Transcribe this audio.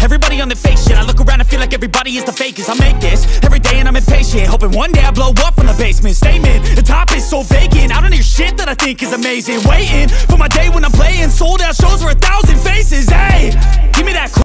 Everybody on their fake shit. I look around and feel like everybody is the fakest. I make this every day and I'm impatient. Hoping one day I blow up from the basement. Statement, the top is so vacant. I don't hear shit that I think is amazing. Waiting for my day when I'm playing. Sold out shows for a thousand faces.